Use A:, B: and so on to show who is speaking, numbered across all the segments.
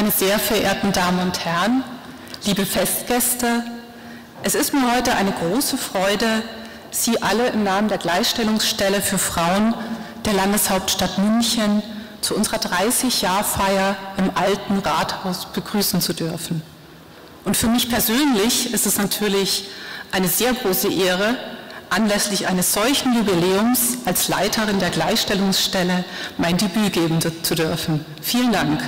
A: Meine sehr verehrten Damen und Herren, liebe Festgäste, es ist mir heute eine große Freude, Sie alle im Namen der Gleichstellungsstelle für Frauen der Landeshauptstadt München zu unserer 30-Jahr-Feier im alten Rathaus begrüßen zu dürfen. Und für mich persönlich ist es natürlich eine sehr große Ehre, anlässlich eines solchen Jubiläums als Leiterin der Gleichstellungsstelle mein Debüt geben zu dürfen. Vielen Dank.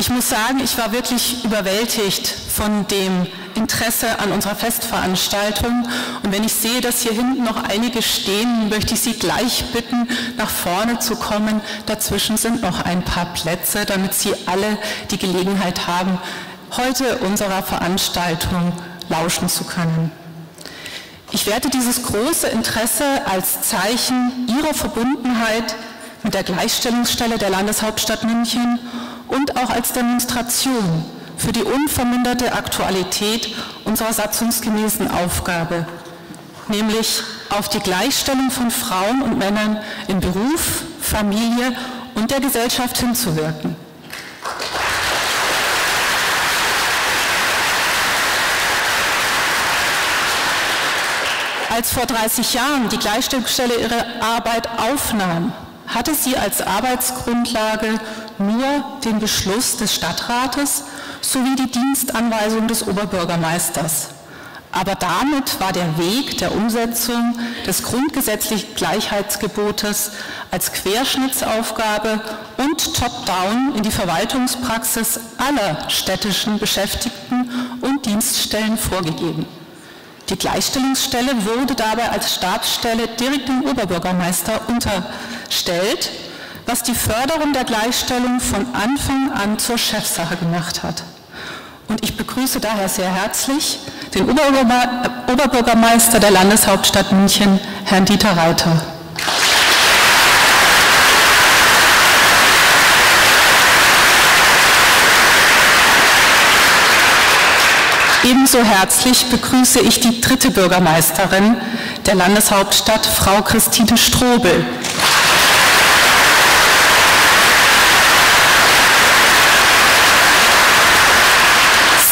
A: Ich muss sagen, ich war wirklich überwältigt von dem Interesse an unserer Festveranstaltung. Und wenn ich sehe, dass hier hinten noch einige stehen, möchte ich Sie gleich bitten, nach vorne zu kommen. Dazwischen sind noch ein paar Plätze, damit Sie alle die Gelegenheit haben, heute unserer Veranstaltung lauschen zu können. Ich werte dieses große Interesse als Zeichen Ihrer Verbundenheit mit der Gleichstellungsstelle der Landeshauptstadt München und auch als Demonstration für die unverminderte Aktualität unserer satzungsgemäßen Aufgabe, nämlich auf die Gleichstellung von Frauen und Männern in Beruf, Familie und der Gesellschaft hinzuwirken. Als vor 30 Jahren die Gleichstellungsstelle ihre Arbeit aufnahm, hatte sie als Arbeitsgrundlage nur den Beschluss des Stadtrates sowie die Dienstanweisung des Oberbürgermeisters. Aber damit war der Weg der Umsetzung des grundgesetzlichen Gleichheitsgebotes als Querschnittsaufgabe und Top-Down in die Verwaltungspraxis aller städtischen Beschäftigten und Dienststellen vorgegeben. Die Gleichstellungsstelle wurde dabei als Stabsstelle direkt dem Oberbürgermeister unterstellt, was die Förderung der Gleichstellung von Anfang an zur Chefsache gemacht hat. Und ich begrüße daher sehr herzlich den Oberbürgermeister der Landeshauptstadt München, Herrn Dieter Reiter. Ebenso herzlich begrüße ich die dritte Bürgermeisterin der Landeshauptstadt, Frau Christine Strobel.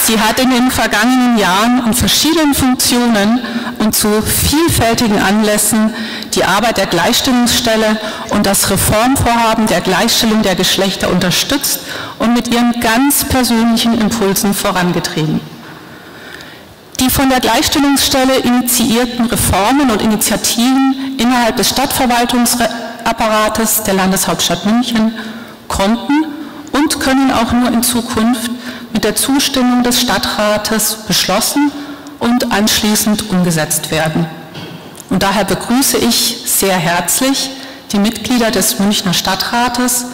A: Sie hat in den vergangenen Jahren in verschiedenen Funktionen und zu vielfältigen Anlässen die Arbeit der Gleichstellungsstelle und das Reformvorhaben der Gleichstellung der Geschlechter unterstützt und mit ihren ganz persönlichen Impulsen vorangetrieben. Die von der Gleichstellungsstelle initiierten Reformen und Initiativen innerhalb des Stadtverwaltungsapparates der Landeshauptstadt München konnten und können auch nur in Zukunft mit der Zustimmung des Stadtrates beschlossen und anschließend umgesetzt werden. Und daher begrüße ich sehr herzlich die Mitglieder des Münchner Stadtrates.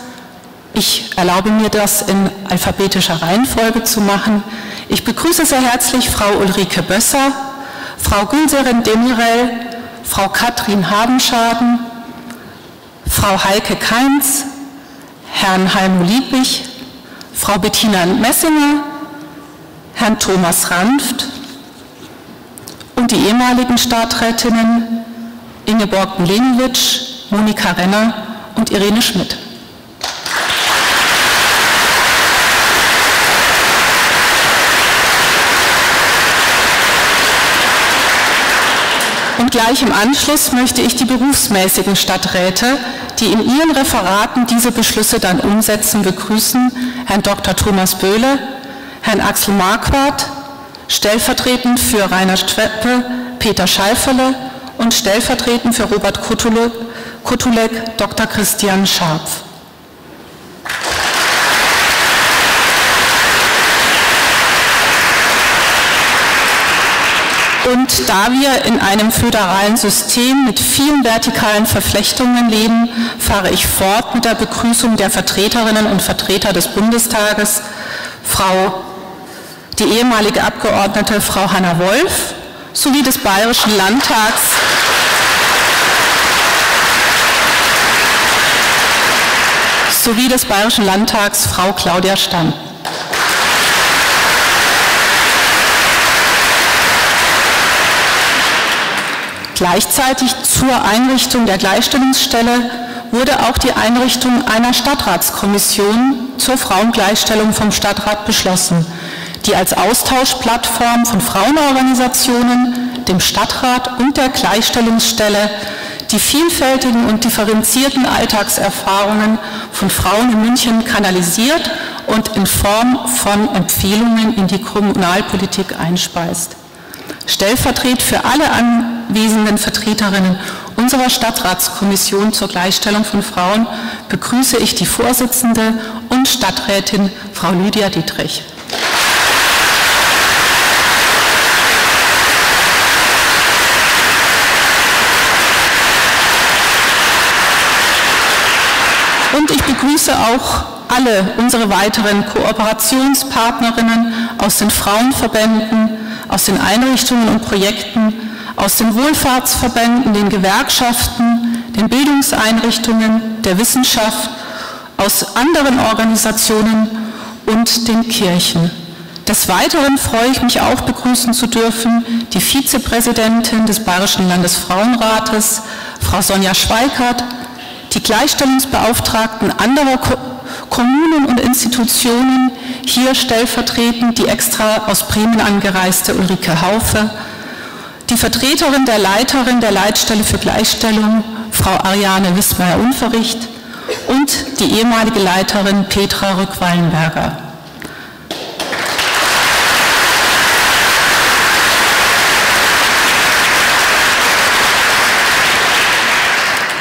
A: Ich erlaube mir das in alphabetischer Reihenfolge zu machen. Ich begrüße sehr herzlich Frau Ulrike Bösser, Frau Gülserin Demirel, Frau Katrin Habenschaden, Frau Heike Kainz, Herrn Heimo Liebig, Frau Bettina Messinger, Herrn Thomas Ranft und die ehemaligen Stadträtinnen Ingeborg Lenowitsch, Monika Renner und Irene Schmidt. Gleich im Anschluss möchte ich die berufsmäßigen Stadträte, die in ihren Referaten diese Beschlüsse dann umsetzen, begrüßen, Herrn Dr. Thomas Böhle, Herrn Axel Marquardt, stellvertretend für Rainer Streppe, Peter Scheiferle und stellvertretend für Robert Kutulek, Dr. Christian Scharpf. Und da wir in einem föderalen System mit vielen vertikalen Verflechtungen leben, fahre ich fort mit der Begrüßung der Vertreterinnen und Vertreter des Bundestages, Frau, die ehemalige Abgeordnete Frau Hanna Wolf, sowie des Bayerischen Landtags sowie des Bayerischen Landtags Frau Claudia Stamm. Gleichzeitig zur Einrichtung der Gleichstellungsstelle wurde auch die Einrichtung einer Stadtratskommission zur Frauengleichstellung vom Stadtrat beschlossen, die als Austauschplattform von Frauenorganisationen, dem Stadtrat und der Gleichstellungsstelle die vielfältigen und differenzierten Alltagserfahrungen von Frauen in München kanalisiert und in Form von Empfehlungen in die Kommunalpolitik einspeist. Stellvertretend für alle anwesenden Vertreterinnen unserer Stadtratskommission zur Gleichstellung von Frauen begrüße ich die Vorsitzende und Stadträtin Frau Lydia Dietrich. Und ich begrüße auch alle unsere weiteren Kooperationspartnerinnen aus den Frauenverbänden, aus den Einrichtungen und Projekten, aus den Wohlfahrtsverbänden, den Gewerkschaften, den Bildungseinrichtungen, der Wissenschaft, aus anderen Organisationen und den Kirchen. Des Weiteren freue ich mich auch begrüßen zu dürfen die Vizepräsidentin des Bayerischen Landesfrauenrates, Frau Sonja Schweikart, die Gleichstellungsbeauftragten anderer Kommunen und Institutionen, hier stellvertretend die extra aus Bremen angereiste Ulrike Haufe, die Vertreterin der Leiterin der Leitstelle für Gleichstellung, Frau Ariane Wismeier-Unverricht und die ehemalige Leiterin Petra Rückwallenberger.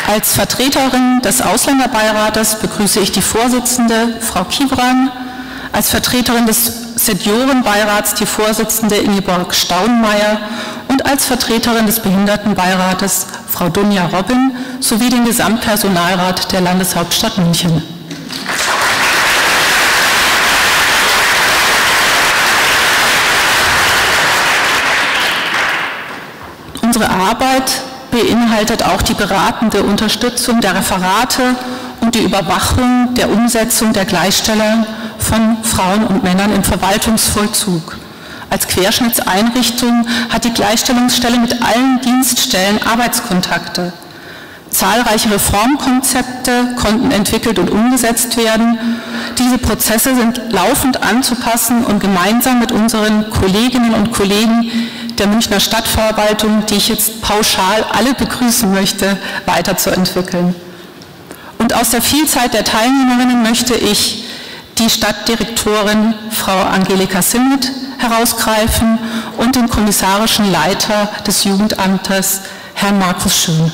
A: Als Vertreterin des Ausländerbeirates begrüße ich die Vorsitzende, Frau Kibran, als Vertreterin des Seniorenbeirats die Vorsitzende Ingeborg Staunmeier und als Vertreterin des Behindertenbeirates Frau Dunja Robin sowie den Gesamtpersonalrat der Landeshauptstadt München. Unsere Arbeit beinhaltet auch die beratende Unterstützung der Referate und die Überwachung der Umsetzung der Gleichstellung von Frauen und Männern im Verwaltungsvollzug. Als Querschnittseinrichtung hat die Gleichstellungsstelle mit allen Dienststellen Arbeitskontakte. Zahlreiche Reformkonzepte konnten entwickelt und umgesetzt werden. Diese Prozesse sind laufend anzupassen und gemeinsam mit unseren Kolleginnen und Kollegen der Münchner Stadtverwaltung, die ich jetzt pauschal alle begrüßen möchte, weiterzuentwickeln. Und aus der Vielzahl der Teilnehmerinnen möchte ich die Stadtdirektorin Frau Angelika Simmet herausgreifen und den kommissarischen Leiter des Jugendamtes, Herrn Markus Schön.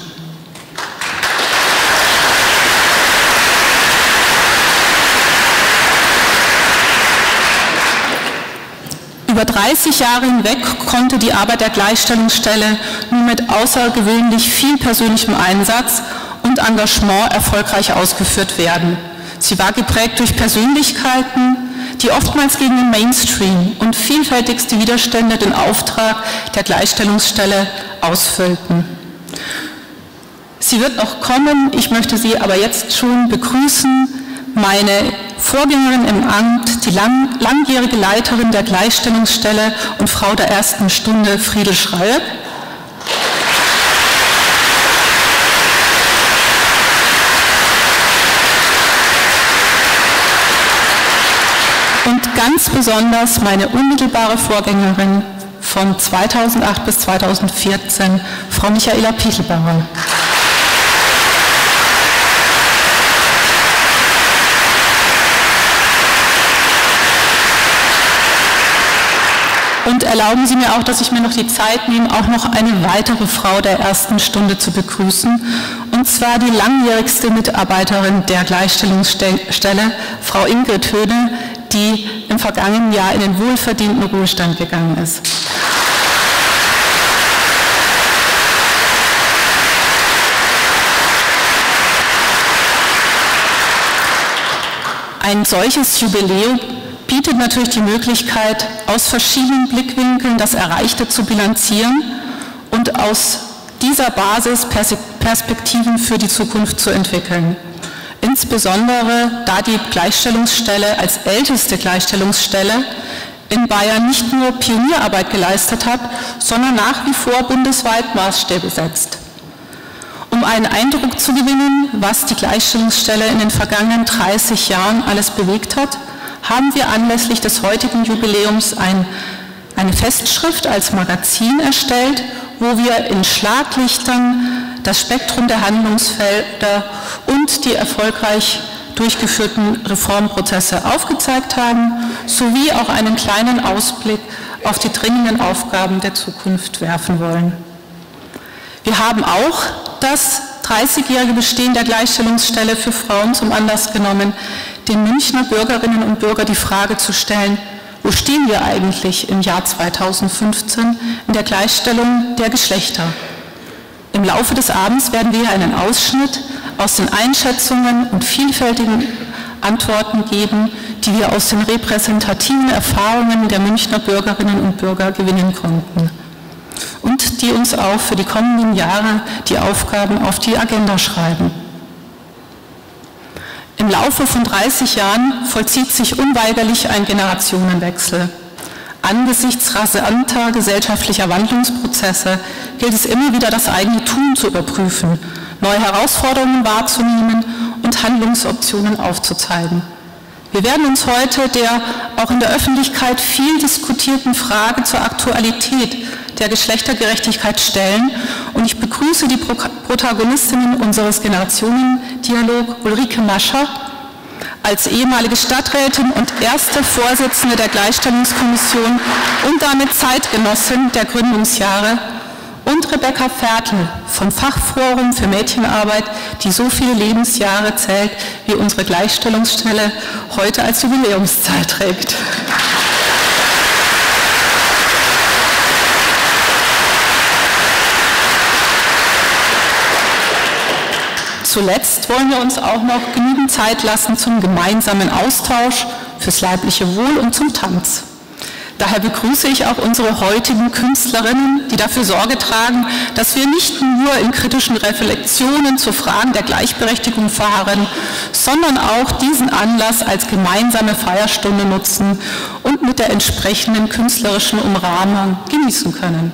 A: Über 30 Jahre hinweg konnte die Arbeit der Gleichstellungsstelle nun mit außergewöhnlich viel persönlichem Einsatz und Engagement erfolgreich ausgeführt werden. Sie war geprägt durch Persönlichkeiten, die oftmals gegen den Mainstream und vielfältigste Widerstände den Auftrag der Gleichstellungsstelle ausfüllten. Sie wird noch kommen, ich möchte Sie aber jetzt schon begrüßen, meine Vorgängerin im Amt, die lang, langjährige Leiterin der Gleichstellungsstelle und Frau der ersten Stunde, Friedel Schreib. Und ganz besonders meine unmittelbare Vorgängerin von 2008 bis 2014, Frau Michaela Pichelbauer. Und erlauben Sie mir auch, dass ich mir noch die Zeit nehme, auch noch eine weitere Frau der ersten Stunde zu begrüßen, und zwar die langjährigste Mitarbeiterin der Gleichstellungsstelle, Frau Ingrid Höhne, die im vergangenen Jahr in den wohlverdienten Ruhestand gegangen ist. Ein solches Jubiläum bietet natürlich die Möglichkeit, aus verschiedenen Blickwinkeln das Erreichte zu bilanzieren und aus dieser Basis Perspektiven für die Zukunft zu entwickeln. Insbesondere da die Gleichstellungsstelle als älteste Gleichstellungsstelle in Bayern nicht nur Pionierarbeit geleistet hat, sondern nach wie vor bundesweit Maßstäbe setzt. Um einen Eindruck zu gewinnen, was die Gleichstellungsstelle in den vergangenen 30 Jahren alles bewegt hat, haben wir anlässlich des heutigen Jubiläums ein, eine Festschrift als Magazin erstellt, wo wir in Schlaglichtern das Spektrum der Handlungsfelder und die erfolgreich durchgeführten Reformprozesse aufgezeigt haben, sowie auch einen kleinen Ausblick auf die dringenden Aufgaben der Zukunft werfen wollen. Wir haben auch das 30-jährige Bestehen der Gleichstellungsstelle für Frauen zum Anlass genommen, den Münchner Bürgerinnen und Bürgern die Frage zu stellen, wo stehen wir eigentlich im Jahr 2015 in der Gleichstellung der Geschlechter? Im Laufe des Abends werden wir einen Ausschnitt aus den Einschätzungen und vielfältigen Antworten geben, die wir aus den repräsentativen Erfahrungen der Münchner Bürgerinnen und Bürger gewinnen konnten und die uns auch für die kommenden Jahre die Aufgaben auf die Agenda schreiben. Im Laufe von 30 Jahren vollzieht sich unweigerlich ein Generationenwechsel. Angesichts rasanter gesellschaftlicher Wandlungsprozesse gilt es immer wieder, das eigene Tun zu überprüfen, neue Herausforderungen wahrzunehmen und Handlungsoptionen aufzuzeigen. Wir werden uns heute der auch in der Öffentlichkeit viel diskutierten Frage zur Aktualität der Geschlechtergerechtigkeit stellen und ich begrüße die Protagonistinnen unseres Generationendialog Ulrike Mascher als ehemalige Stadträtin und erste Vorsitzende der Gleichstellungskommission und damit Zeitgenossin der Gründungsjahre und Rebecca Fertl vom Fachforum für Mädchenarbeit, die so viele Lebensjahre zählt, wie unsere Gleichstellungsstelle heute als Jubiläumszahl trägt. Zuletzt wollen wir uns auch noch genügend Zeit lassen zum gemeinsamen Austausch, fürs leibliche Wohl und zum Tanz. Daher begrüße ich auch unsere heutigen Künstlerinnen, die dafür Sorge tragen, dass wir nicht nur in kritischen Reflexionen zu Fragen der Gleichberechtigung fahren, sondern auch diesen Anlass als gemeinsame Feierstunde nutzen und mit der entsprechenden künstlerischen Umrahmung genießen können.